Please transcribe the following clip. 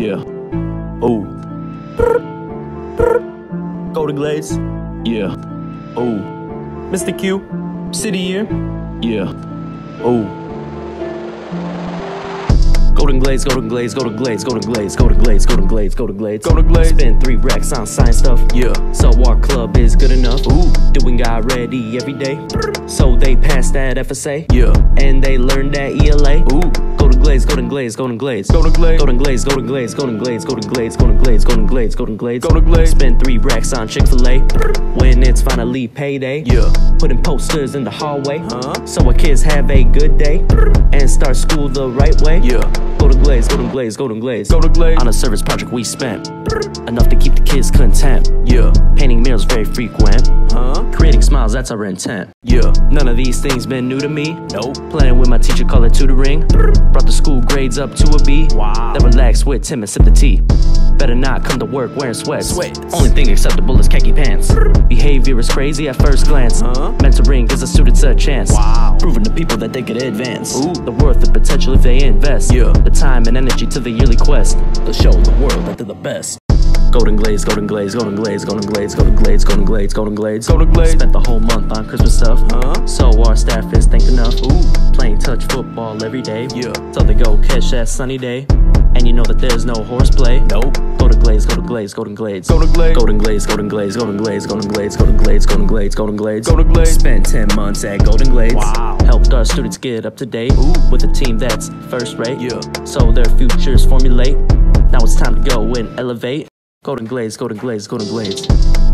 Yeah. Oh. Golden Glades. Yeah. Oh. Mr. Q. City year. Yeah. Oh. Golden Glades, Golden Glades, Golden Glades, Golden Glades, Golden Glades, Golden Glades, Golden Glades, Golden Glades. Spend three racks on science stuff. Yeah. So our club is good study every day. So they passed that FSA. Yeah. And they learned that ELA. Ooh. Golden Glades, Golden Glades, Golden Glades. Golden Glades, Golden Glades, Golden Glades, Golden Glades, Golden Glades, Golden Glades, Golden Glades, Golden Glades. Golden Glades. Spend three racks on Chick Fil A. When it's finally payday. Yeah. Putting posters in the hallway. Huh? So our kids have a good day and start school the right way. Yeah. Golden Glades, Golden Glades, Golden Glades. Golden Glades. On a service project we spent enough to keep the kids content. Yeah. Murals very frequent. Huh? Creating smiles, that's our intent. Yeah. None of these things been new to me. Nope. Playing with my teacher, call it tutoring. Brought the school grades up to a B. Wow. Then relax with Tim and sip the tea. Better not come to work wearing sweats. Sweats. Only thing acceptable is khaki pants. Behavior is crazy at first glance. Huh? Mentoring gives the students a chance. Wow. Proving to people that they could advance. Ooh. The worth and potential if they invest. Yeah. The time and energy to the yearly quest. To show the world that they're the best. Golden Glades, Golden Glades, Golden Glades, Golden Glades, Golden Glades, Golden Glades, Golden Glades, Golden Glades. Spent the whole month on Christmas stuff. Huh? So our staff is thanked enough. Ooh. Playing touch football every day. Yeah. So they go catch that sunny day. And you know that there's no horseplay. Nope. Golden Glades, Golden Glades, Golden Glades. Golden Glades. Golden Glades, Golden Glades, Golden Glades, Golden Glades, Golden Glades, Golden Glades, Golden Glades. Golden Glades. Spent 10 months at Golden Glades. Wow. Helped our students get up to date. Ooh. With a team that's first rate. Yeah. So their futures formulate. Now it's time to go and elevate. Golden Glades, Golden Glades, Golden Glades.